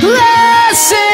Listen.